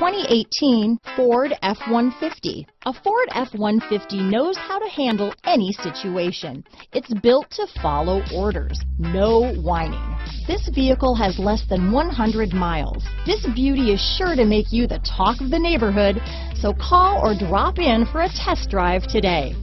2018 Ford F-150. A Ford F-150 knows how to handle any situation. It's built to follow orders, no whining. This vehicle has less than 100 miles. This beauty is sure to make you the talk of the neighborhood, so call or drop in for a test drive today.